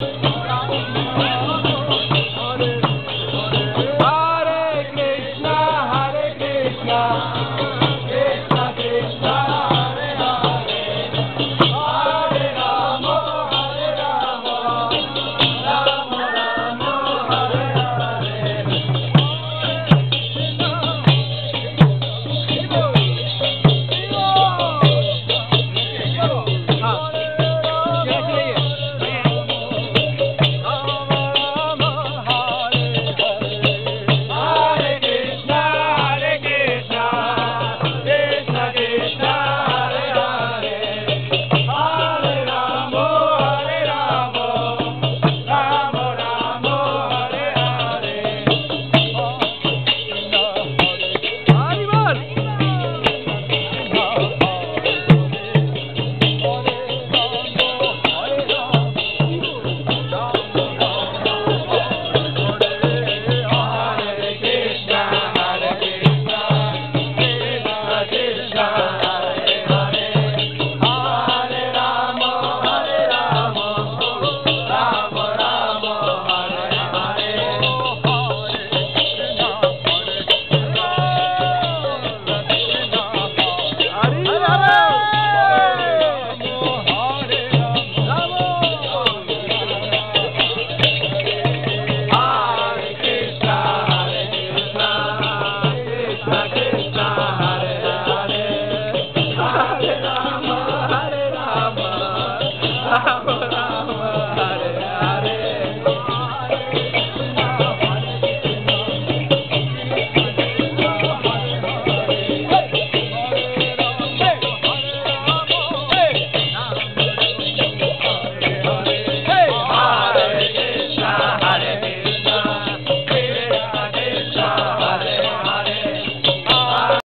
Oh,